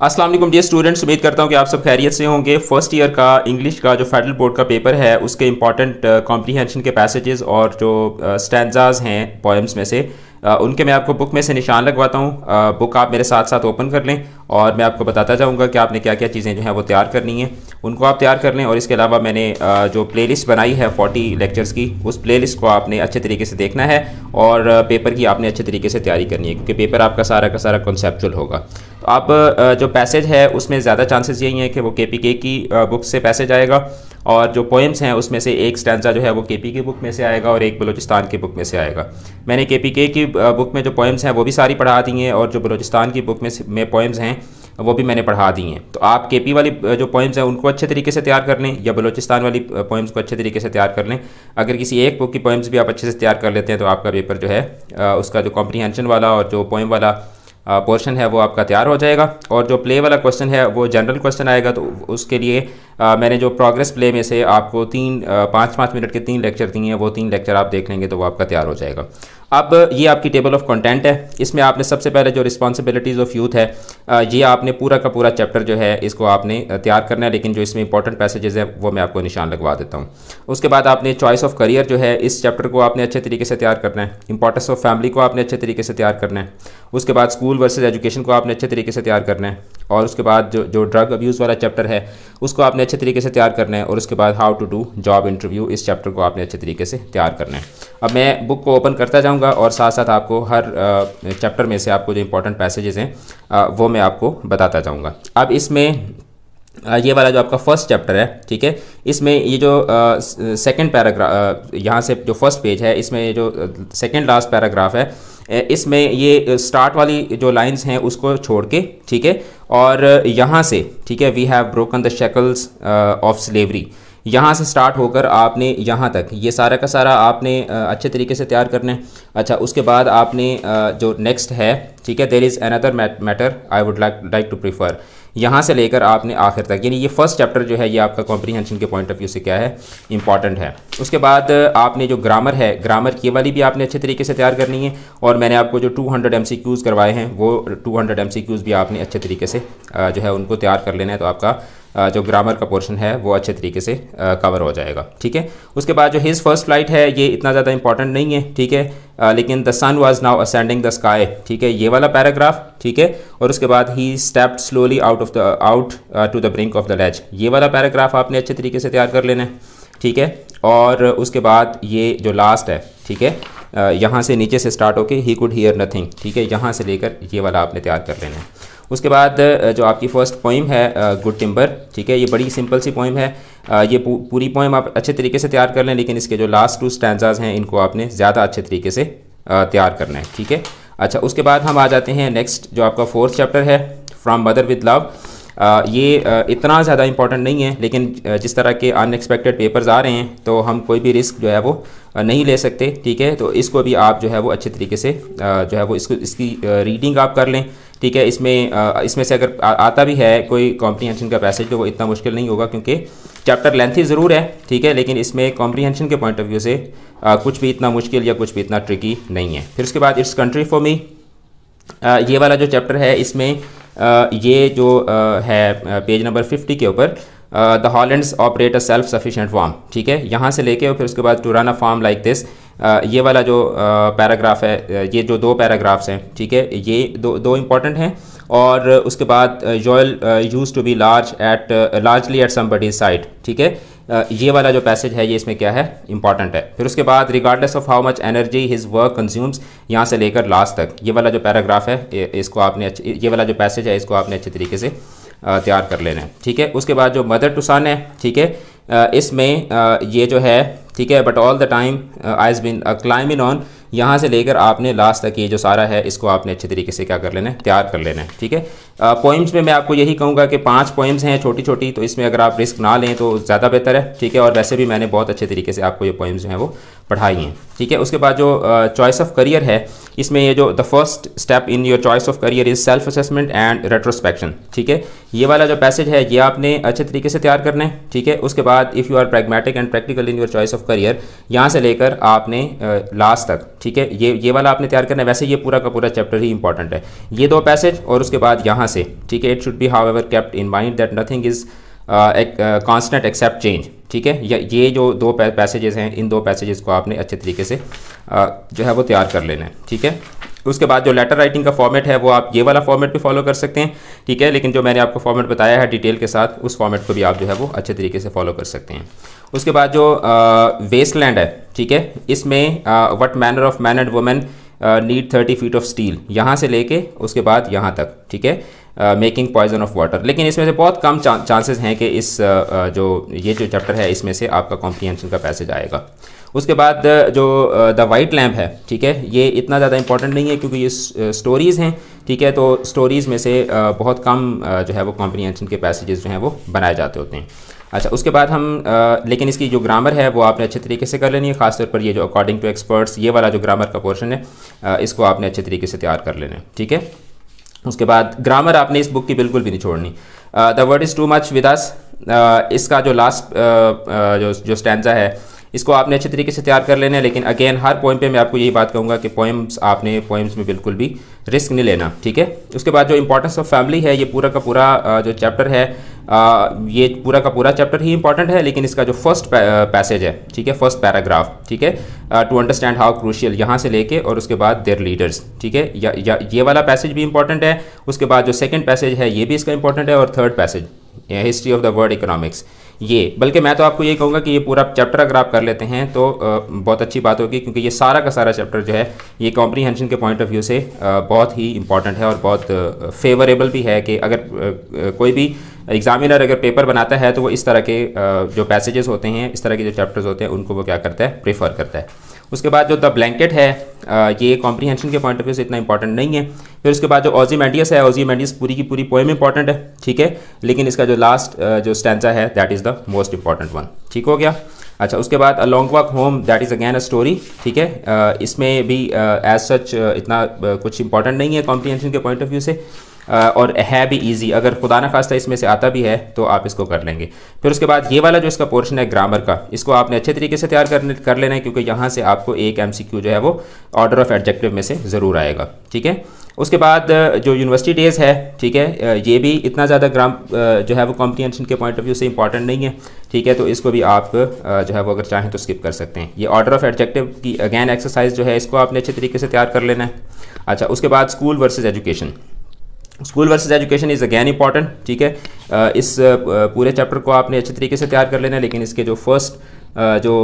अस्सलाम वालेकुम dear students उम्मीद करता हूँ कि आप सब खैरियत से होंगे। फ़र्स्ट ईयर का इंग्लिश का जो फेडरल बोर्ड का पेपर है, उसके इंपॉर्टेंट कॉम्प्रीहेंशन के पैसेजेस और जो स्टैंडाज हैं पोएम्स में से उनके मैं आपको बुक में से निशान लगवाता हूँ। बुक आप मेरे साथ साथ ओपन कर लें और मैं आपको बताता जाऊँगा कि आपने क्या क्या चीज़ें जो हैं वो तैयार करनी है। उनको आप तैयार कर लें और इसके अलावा मैंने जो प्लेलिस्ट बनाई है 40 लेक्चर्स की, उस प्लेलिस्ट को आपने अच्छे तरीके से देखना है और पेपर की आपने अच्छे तरीके से तैयारी करनी है, क्योंकि पेपर आपका सारा का सारा कॉन्सेप्चुअल होगा। तो आप जो पैसेज है, उसमें ज़्यादा चांसेस यही हैं कि वो के पी के की बुक से पैसेज आएगा और जो पोएम्स हैं, उसमें से एक स्टैंडा जो है, वो के पी की बुक में से आएगा और एक बलोचिस्तान की बुक में से आएगा। मैंने के पी के की बुक में जो पोएम्स हैं, वो भी सारी पढ़ा दी हैं और जो बलोचिस्तान की बुक में में पोएम्स हैं, वो भी मैंने पढ़ा दी हैं। तो आप के पी वाली जो पोइम्स हैं, उनको अच्छे तरीके से तैयार कर लें या बलोचिस्तान वाली पोइम्स को अच्छे तरीके से तैयार कर लें। अगर किसी एक बुक की पोइम्स भी आप अच्छे से तैयार कर लेते हैं तो आपका पेपर जो है उसका जो कॉम्प्रीहेंशन वाला और जो पोइम वाला पोर्शन है वो आपका तैयार हो जाएगा। और जो प्ले वाला क्वेश्चन है वो जनरल क्वेश्चन आएगा तो उसके लिए आ, मैंने जो प्रोग्रेस प्ले में से आपको तीन पाँच पाँच मिनट के तीन लेक्चर दिए हैं वो तीन लेक्चर आप देख लेंगे तो वो आपका तैयार हो जाएगा। अब ये आपकी टेबल ऑफ़ कंटेंट है। इसमें आपने सबसे पहले जो रिस्पॉन्सिबिलिटीज़ ऑफ़ यूथ है ये आपने पूरा का पूरा चैप्टर जो है, इसको आपने तैयार करना है, लेकिन जो इसमें इंपॉर्टेंट पैसेजेस हैं, वो मैं आपको निशान लगवा देता हूँ। उसके बाद आपने चॉइस ऑफ़ करियर जो है, इस चैप्टर को आपने अच्छे तरीके से तैयार करना है। इंपॉर्टेंस ऑफ़ फैमिली को आपने अच्छे तरीके से तैयार करना है। उसके बाद स्कूल वर्सेज एजुकेशन को आपने अच्छे तरीके से तैयार करना है। और उसके बाद जो जो ड्रग अब्यूज़ वाला चैप्टर है, उसको आपने अच्छे तरीके से तैयार करना है और उसके बाद how to do job interview इस चैप्टर को आपने अच्छे तरीके से तैयार करना है। अब मैं बुक को ओपन करता जाऊँगा और साथ साथ आपको हर चैप्टर में से आपको जो इंपॉर्टेंट पैसेजेस हैं वो मैं आपको बताता जाऊँगा। अब इसमें ये वाला जो आपका फ़र्स्ट चैप्टर है, ठीक है, इसमें ये जो सेकंड पैराग्राफ यहाँ से जो फ़र्स्ट पेज है, इसमें जो सेकंड लास्ट पैराग्राफ है इसमें ये स्टार्ट वाली जो लाइंस हैं, उसको छोड़ के, ठीक है? और यहाँ से, ठीक है we have broken the shackles of slavery यहाँ से स्टार्ट होकर आपने यहाँ तक। ये सारा का सारा आपने अच्छे तरीके से तैयार करना है। अच्छा उसके बाद आपने जो नेक्स्ट है, ठीक है there is another matter I would like like to prefer यहाँ से लेकर आपने आखिर तक, यानी ये फ़र्स्ट चैप्टर जो है, ये आपका कॉम्प्रीहेंशन के पॉइंट ऑफ़ व्यू से क्या है इंपॉर्टेंट है। उसके बाद आपने जो ग्रामर है ग्रामर की वाली भी आपने अच्छे तरीके से तैयार करनी है, और मैंने आपको जो 200 हंड्रेड करवाए हैं, वो 200 हंड्रेड भी आपने अच्छे तरीके से जो है, उनको तैयार कर लेना है तो आपका जो ग्रामर का पोर्शन है, वो अच्छे तरीके से कवर हो जाएगा, ठीक है? उसके बाद जो हिज फ़र्स्ट फ़्लाइट है, ये इतना ज़्यादा इंपॉर्टेंट नहीं है, ठीक है? लेकिन the sun was now ascending the sky ठीक है? ये वाला पैराग्राफ ठीक है? और उसके बाद ही stepped slowly out of the out to the brink of the ledge ये वाला पैराग्राफ आपने अच्छे तरीके से तैयार कर लेना है, ठीक है? और उसके बाद ये जो लास्ट है, ठीक है? यहाँ से नीचे से स्टार्ट होके ही कुड हीयर नथिंग ठीक है? यहाँ से लेकर ये वाला आपने तैयार कर लेना है। उसके बाद जो आपकी फ़र्स्ट पोइम है गुड टिम्बर ठीक है, ये बड़ी सिंपल सी पोइम है। ये पूरी पोइम आप अच्छे तरीके से तैयार कर लें, लेकिन इसके जो लास्ट टू स्टैंडाज हैं, इनको आपने ज़्यादा अच्छे तरीके से तैयार करना है, ठीक है। अच्छा उसके बाद हम आ जाते हैं नेक्स्ट जो आपका फोर्थ चैप्टर है फ्राम मदर विद लव ये इतना ज़्यादा इंपॉर्टेंट नहीं है, लेकिन जिस तरह के अनएक्सपेक्टेड पेपर्स आ रहे हैं तो हम कोई भी रिस्क जो है वो नहीं ले सकते, ठीक है? तो इसको भी आप जो है वो अच्छे तरीके से जो है वो इसको, इसकी रीडिंग आप कर लें, ठीक है? इसमें इसमें से अगर आता भी है कोई कॉम्प्रीहेंशन का पैसेज तो वो इतना मुश्किल नहीं होगा, क्योंकि चैप्टर लेंथी ज़रूर है, ठीक है? लेकिन इसमें कॉम्प्रीहेंशन के पॉइंट ऑफ़ व्यू से कुछ भी इतना मुश्किल या कुछ भी इतना ट्रिकी नहीं है। फिर उसके बाद इट्स कंट्री फॉर मी ये वाला जो चैप्टर है, इसमें ये जो है पेज नंबर फिफ्टी के ऊपर the Hollands operate a self sufficient farm, ठीक है? यहाँ से लेके और फिर उसके बाद to run a farm like this ये वाला जो पैराग्राफ है ये जो दो पैराग्राफ्स हैं, ठीक है? ये दो दो इंपॉर्टेंट हैं और उसके बाद Joel used to be large at largely at somebody side ठीक है? ये वाला जो पैसेज है, ये इसमें क्या है? इंपॉर्टेंट है। फिर उसके बाद regardless of how much energy his work consumes यहाँ से लेकर लास्ट तक। ये वाला जो पैराग्राफ है इसको आपने ये वाला जो पैसेज है, इसको आपने अच्छे तरीके से तैयार कर लेना है। ठीक है? उसके बाद जो मदर टू सन है, ठीक है? इसमें ये जो है, ठीक है but all the time eyes been climbing on यहाँ से लेकर आपने लास्ट तक ये जो सारा है, इसको आपने अच्छे तरीके से क्या कर लेना है, तैयार कर लेना है, ठीक है? पोइम्स में मैं आपको यही कहूँगा कि पाँच पोइम्स हैं छोटी छोटी तो इसमें अगर आप रिस्क ना लें तो ज़्यादा बेहतर है, ठीक है? और वैसे भी मैंने बहुत अच्छे तरीके से आपको ये पोइम्स जो हैं वो पढ़ाई हैं। ठीक है? उसके बाद जो चॉइस ऑफ़ करियर है, इसमें ये जो the first step in your choice of career is self assessment and retrospection ठीक है? ये वाला जो पैसेज है, ये आपने अच्छे तरीके से तैयार करना है। ठीक है? उसके बाद if you are pragmatic and practical in your choice of career यहाँ से लेकर आपने लास्ट तक। ठीक है? ये ये वाला आपने तैयार करना है। वैसे ये पूरा का पूरा चैप्टर ही इंपॉर्टेंट है। ये दो पैसेज और उसके बाद यहाँ से। ठीक है? It should be however kept in mind that nothing is constant except change ठीक है? या ये जो दो पैसेजेस हैं, इन दो पैसेजेस को आपने अच्छे तरीके से जो है वो तैयार कर लेना है, ठीक है? उसके बाद जो लेटर राइटिंग का फॉर्मेट है, वो आप ये वाला फॉर्मेट भी फॉलो कर सकते हैं, ठीक है? लेकिन जो मैंने आपको फॉर्मेट बताया है डिटेल के साथ, उस फॉर्मेट को भी आप जो है वो अच्छे तरीके से फॉलो कर सकते हैं। उसके बाद जो वेस्ट लैंड है, ठीक है? इसमें what manner of man and women need thirty feet of steel यहाँ से लेके उसके बाद यहाँ तक, ठीक है? मेकिंग पॉइजन ऑफ़ वाटर लेकिन इसमें से बहुत कम चांसेस हैं कि इस uh, uh, जो ये जो चैप्टर है इसमें से आपका कॉम्प्रीहेंशन का पैसेज आएगा। उसके बाद uh, जो द वाइट लैम्प है ठीक है ये इतना ज़्यादा इंपॉर्टेंट नहीं है क्योंकि ये स्टोरीज़ हैं ठीक है तो स्टोरीज़ में से बहुत कम जो है वो कॉम्प्रीहेंशन के पैसेजेस जो हैं वो बनाए जाते होते हैं। अच्छा उसके बाद हम आ, लेकिन इसकी जो ग्रामर है वो आपने अच्छे तरीके से कर लेनी है खासतौर पर ये जो अकॉर्डिंग टू एक्सपर्ट्स ये वाला जो ग्रामर का पोर्शन है आ, इसको आपने अच्छे तरीके से तैयार कर लेना है ठीक है? उसके बाद ग्रामर आपने इस बुक की बिल्कुल भी नहीं छोड़नी। The word is too much with us इसका जो लास्ट uh, जो जो स्टैंडा है इसको आपने अच्छे तरीके से तैयार कर लेना है लेकिन अगेन हर पॉइंट पे मैं आपको यही बात कहूँगा कि पोइम्स आपने पोइम्स में बिल्कुल भी रिस्क नहीं लेना ठीक है? उसके बाद जो इंपॉर्टेंस ऑफ़ फैमिली है ये पूरा का पूरा जो चैप्टर है ये पूरा का पूरा चैप्टर ही इंपॉर्टेंट है, लेकिन इसका जो फ़र्स्ट पैसेज है, ठीक है फ़र्स्ट पैराग्राफ ठीक है टू अंडरस्टैंड हाउ क्रूशियल यहाँ से लेके और उसके बाद देयर लीडर्स ठीक है, ये वाला पैसेज भी इंपॉर्टेंट है, उसके बाद जो सेकेंड पैसेज है, ये भी इसका इंपॉर्टेंट है और third passage history of the world economics ये, बल्कि मैं तो आपको ये कहूँगा कि ये पूरा चैप्टर अगर आप कर लेते हैं तो बहुत अच्छी बात होगी, क्योंकि ये सारा का सारा चैप्टर जो है, ये कॉम्प्रीहेंशन के पॉइंट ऑफ़ व्यू से बहुत ही इंपॉर्टेंट है और बहुत फेवरेबल भी है कि अगर कोई भी एग्जामिनर अगर पेपर बनाता है तो वो इस तरह के जो पैसेजेस होते हैं, इस तरह के जो चैप्टर्स होते हैं, उनको वो क्या करता है? प्रेफर करता है। उसके बाद जो द ब्लैंकेट है ये कॉम्प्रीहेंशन के पॉइंट ऑफ़ व्यू से इतना इंपॉर्टेंट नहीं है। फिर उसके बाद जो ओजी मैंडियस है ओजी मैंडियस पूरी की पूरी पोएम इंपॉर्टेंट है, ठीक है? लेकिन इसका जो लास्ट जो स्टैंडा है that is the most important one ठीक हो गया? अच्छा उसके बाद a long walk home that is again a story ठीक है? इसमें भी एज सच इतना कुछ इंपॉर्टेंट नहीं है कॉम्प्रीहेंशन के पॉइंट ऑफ़ व्यू से। और है भी ईजी अगर खुदा ना खास्ता इसमें से आता भी है तो आप इसको कर लेंगे। फिर उसके बाद ये वाला जो इसका पोर्शन है ग्रामर का, इसको आपने अच्छे तरीके से तैयार कर कर लेना है, क्योंकि यहाँ से आपको एक एमसीक्यू जो है, वो ऑर्डर ऑफ़ एडजेक्टिव में से ज़रूर आएगा। ठीक है? उसके बाद जो यूनिवर्सिटी डेज़ है, ठीक है ये भी इतना ज़्यादा ग्राम जो है, वो कॉम्प्रीहेंशन के पॉइंट ऑफ़ व्यू से इंपॉर्टेंट नहीं है। ठीक है? तो इसको भी आप जो है, वो अगर चाहें तो स्किप कर सकते हैं। ये ऑर्डर ऑफ़ एडजेक्टिव की अगैन एक्सरसाइज जो है, इसको आपने अच्छे तरीके से तैयार कर लेना है। अच्छा उसके बाद school versus education school versus education is again important ठीक है? इस पूरे चैप्टर को आपने अच्छे तरीके से तैयार कर लेना है, लेकिन इसके जो फ़र्स्ट जो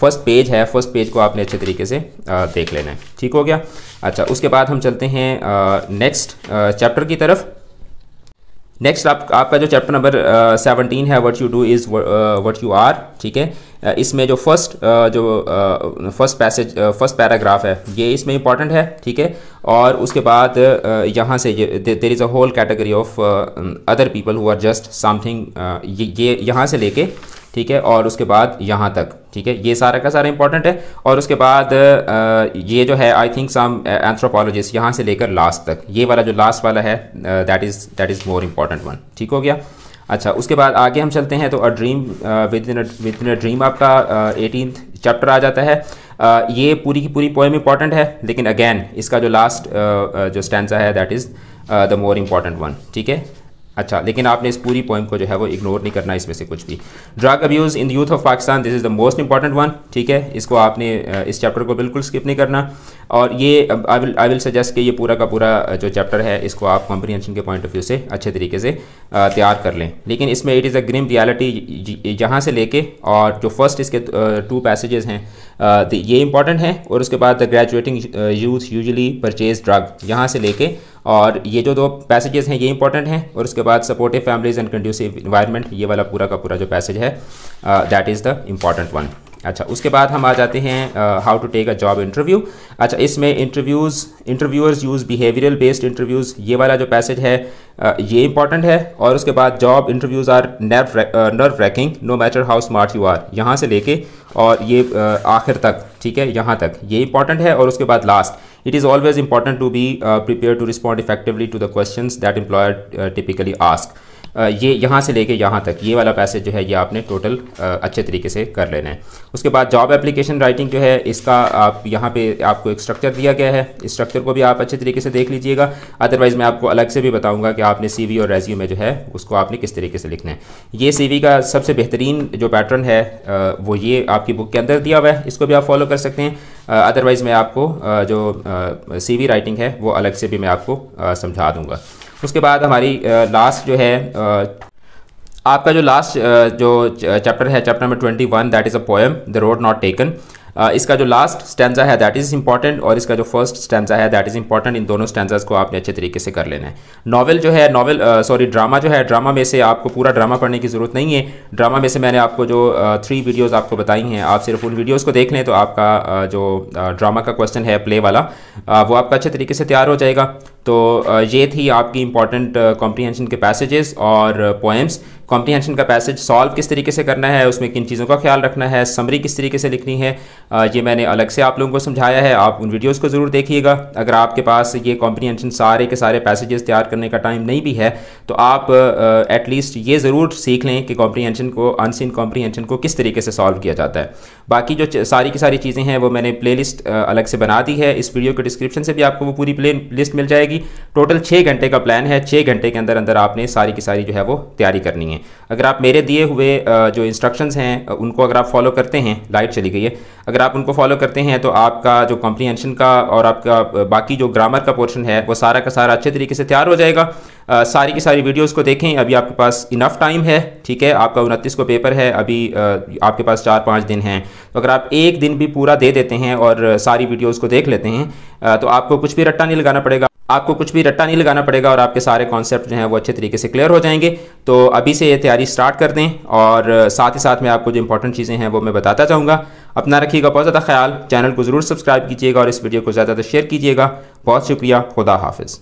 फ़र्स्ट पेज है, फ़र्स्ट पेज को आपने अच्छे तरीके से देख लेना है। ठीक हो गया? अच्छा उसके बाद हम चलते हैं नेक्स्ट चैप्टर की तरफ़। नेक्स्ट आप, आपका जो चैप्टर नंबर सेवनटीन है what you do is what you are ठीक है? इसमें जो फ़र्स्ट जो फ़र्स्ट पैसेज फ़र्स्ट पैराग्राफ है, ये इसमें इंपॉर्टेंट है, ठीक है? और उसके बाद यहाँ से there is a whole category of other people who are just something ये यहाँ से लेके, ठीक है? और उसके बाद यहाँ तक, ठीक है? ये सारा का सारा इंपॉर्टेंट है। और उसके बाद ये जो है आई थिंक सम एंथ्रोपोलॉजिस्ट यहाँ से लेकर लास्ट तक। ये वाला जो लास्ट वाला है that is that is more important one ठीक हो गया? अच्छा उसके बाद आगे हम चलते हैं तो a dream within within a dream आपका एटीन चैप्टर आ जाता है। Uh, ये पूरी की पूरी पोएम इंपॉर्टेंट है लेकिन अगेन इसका जो लास्ट uh, uh, जो स्टैंडा है that is the more important one ठीक है? अच्छा लेकिन आपने इस पूरी पोइम को जो है वो इग्नोर नहीं करना इसमें से कुछ भी। Drug abuse in youth of Pakistan this is the most important one ठीक है? इसको आपने इस चैप्टर को बिल्कुल स्किप नहीं करना। और ये I will I will suggest कि ये पूरा का पूरा जो चैप्टर है, इसको आप कॉम्प्रीहेंशन के पॉइंट ऑफ़ व्यू से अच्छे तरीके से तैयार कर लें। लेकिन इसमें it is a grim reality यहाँ से लेके, और जो फ़र्स्ट इसके टू पैसेजेस हैं तो ये इंपॉर्टेंट है, और उसके बाद the graduating youth usually purchase drug यहाँ से लेके, और ये जो दो पैसेजेस हैं, ये इंपॉर्टेंट हैं, और उसके बाद supportive families and conducive environment ये वाला पूरा का पूरा जो पैसेज है that is the important one अच्छा उसके बाद हम आ जाते हैं how to take a job interview अच्छा इसमें interviews interviewers use behavioural based interviews ये वाला जो पैसेज है uh, ये इंपॉर्टेंट है. और उसके बाद job interviews are nerve nerve racking no matter how smart you are यहाँ से लेके और ये uh, आखिर तक ठीक है यहाँ तक. ये इंपॉर्टेंट है और उसके बाद last it is always important to be prepare to respond effectively to the question that employer typically ask ये यहाँ से लेके यहाँ तक, ये वाला पैसेज जो है, ये आपने टोटल अच्छे तरीके से कर लेना है। उसके बाद जॉब एप्लीकेशन राइटिंग जो है, इसका आप यहाँ पे आपको एक स्ट्रक्चर दिया गया है। इस स्ट्रक्चर को भी आप अच्छे तरीके से देख लीजिएगा। अदरवाइज़ मैं आपको अलग से भी बताऊँगा कि आपने सी और रेज्यूम जो है, उसको आपने किस तरीके से लिखना है। ये सीवी का सबसे बेहतरीन जो पैटर्न है वो ये आपकी बुक के अंदर दिया हुआ है। इसको भी आप फॉलो कर सकते हैं। अदरवाइज़ मैं आपको जो सीवी राइटिंग है, वो अलग से भी मैं आपको समझा दूँगा। उसके बाद हमारी लास्ट जो है आपका जो लास्ट जो चैप्टर है chapter number twenty one that is a poem the road not taken इसका जो लास्ट स्टैंडा है दैट इज़ इंपॉर्टेंट और इसका जो फ़र्स्ट स्टैंडा है दैट इज़ इंपॉर्टेंट इन दोनों स्टैंडाज को आपने अच्छे तरीके से कर लेना है। नॉवल जो है नॉवल सॉरी ड्रामा जो है ड्रामा में से आपको पूरा ड्रामा पढ़ने की ज़रूरत नहीं है। ड्रामा में से मैंने आपको जो थ्री वीडियोज़ आपको बताई हैं, आप सिर्फ़ उन वीडियोज़ को देख लें तो आपका जो ड्रामा का क्वेश्चन है प्ले वाला वो आपका अच्छे तरीके से तैयार हो जाएगा। तो ये थी आपकी इंपॉर्टेंट कॉम्प्रीहेंशन के पैसेजेस और पोएम्स कॉम्प्रीहेंशन का पैसेज सॉल्व किस तरीके से करना है, उसमें किन चीज़ों का ख्याल रखना है समरी किस तरीके से लिखनी है ये मैंने अलग से आप लोगों को समझाया है, आप उन वीडियोज़ को ज़रूर देखिएगा। अगर आपके पास ये कॉम्प्रीहेंशन सारे के सारे पैसेजेस तैयार करने का टाइम नहीं भी है तो आप एटलीस्ट ये ज़रूर सीख लें कि कॉम्प्रीहेंशन को अनसिन कॉम्प्रीहेंशन को किस तरीके से सॉल्व किया जाता है। बाकी जो सारी की सारी चीज़ें हैं, वो मैंने प्ले अलग से बना दी है। इस वीडियो के डिस्क्रिप्शन से भी आपको वो पूरी प्ले लिस्ट मिल जाएगी। टोटल छः घंटे का प्लान है छः घंटे के अंदर अंदर आपने सारी की सारी जो है वो तैयारी करनी है। अगर आप मेरे दिए हुए जो इंस्ट्रक्शंस हैं उनको अगर आप फॉलो करते हैं लाइट चली गई है, अगर आप उनको फॉलो करते हैं तो आपका जो कॉम्प्रीहेंशन का और आपका बाकी जो ग्रामर का पोर्शन है, वो सारा का सारा अच्छे तरीके से तैयार हो जाएगा। आ, सारी की सारी वीडियोस को देखें। अभी आपके पास इनफ टाइम है ठीक है? आपका उनतीस को पेपर है अभी आ, आपके पास चार पाँच दिन हैं। तो अगर आप एक दिन भी पूरा दे देते हैं और सारी वीडियोज़ को देख लेते हैं आ, तो आपको कुछ भी रट्टा नहीं लगाना पड़ेगा। आपको कुछ भी रट्टा नहीं लगाना पड़ेगा और आपके सारे कॉन्सेप्ट जो हैं वो अच्छे तरीके से क्लियर हो जाएँगे। तो अभी से ये तैयारी स्टार्ट कर दें और साथ ही साथ में आपको जो इंपॉर्टेंट चीज़ें हैं वो मैं बताता चाहूँगा। अपना रखिएगा बहुत ज़्यादा ख्याल चैनल को ज़रूर सब्सक्राइब कीजिएगा और इस वीडियो को ज़्यादा शेयर कीजिएगा। बहुत शुक्रिया खुदा हाफिज़।